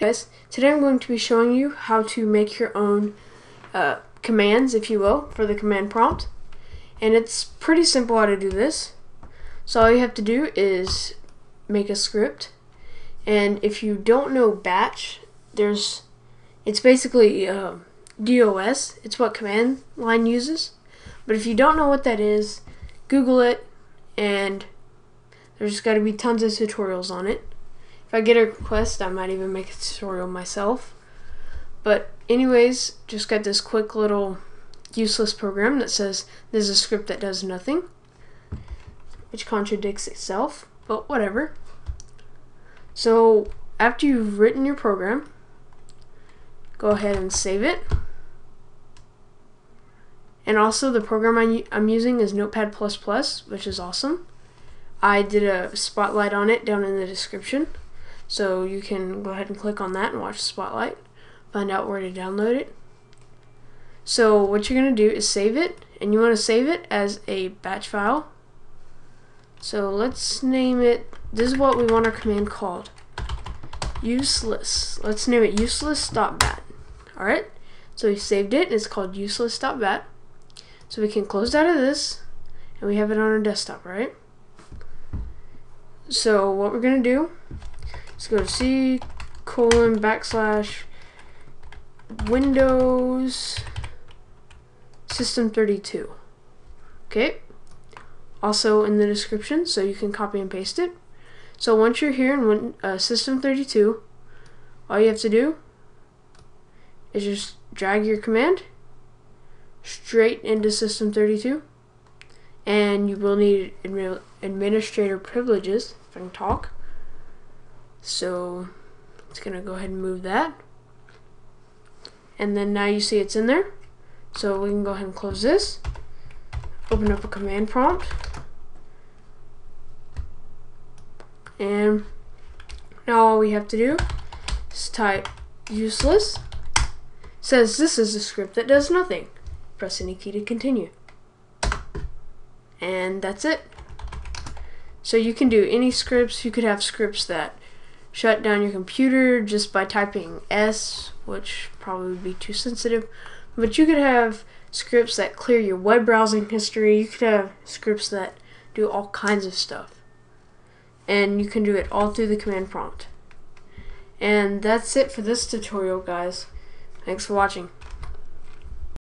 Guys, today I'm going to be showing you how to make your own uh, commands, if you will, for the command prompt. And it's pretty simple how to do this. So all you have to do is make a script. And if you don't know batch, there's, it's basically uh, DOS. It's what command line uses. But if you don't know what that is, Google it and there's got to be tons of tutorials on it. If I get a request, I might even make a tutorial myself. But anyways, just got this quick little useless program that says there's a script that does nothing, which contradicts itself, but whatever. So after you've written your program, go ahead and save it. And also the program I'm using is Notepad++, which is awesome. I did a spotlight on it down in the description. So you can go ahead and click on that and watch the spotlight, find out where to download it. So what you're going to do is save it, and you want to save it as a batch file. So let's name it, this is what we want our command called, useless. Let's name it useless.bat. Alright, so we saved it, and it's called useless.bat. So we can close out of this, and we have it on our desktop, right? So what we're going to do Let's go to C colon backslash Windows System 32. Okay. Also in the description, so you can copy and paste it. So once you're here in Win uh, System 32, all you have to do is just drag your command straight into System 32 and you will need administrator privileges if I can talk so it's gonna go ahead and move that. And then now you see it's in there. So we can go ahead and close this. Open up a command prompt. And now all we have to do is type useless. says this is a script that does nothing. Press any key to continue. And that's it. So you can do any scripts. You could have scripts that shut down your computer just by typing S, which probably would be too sensitive. But you could have scripts that clear your web browsing history. You could have scripts that do all kinds of stuff. And you can do it all through the command prompt. And that's it for this tutorial, guys. Thanks for watching.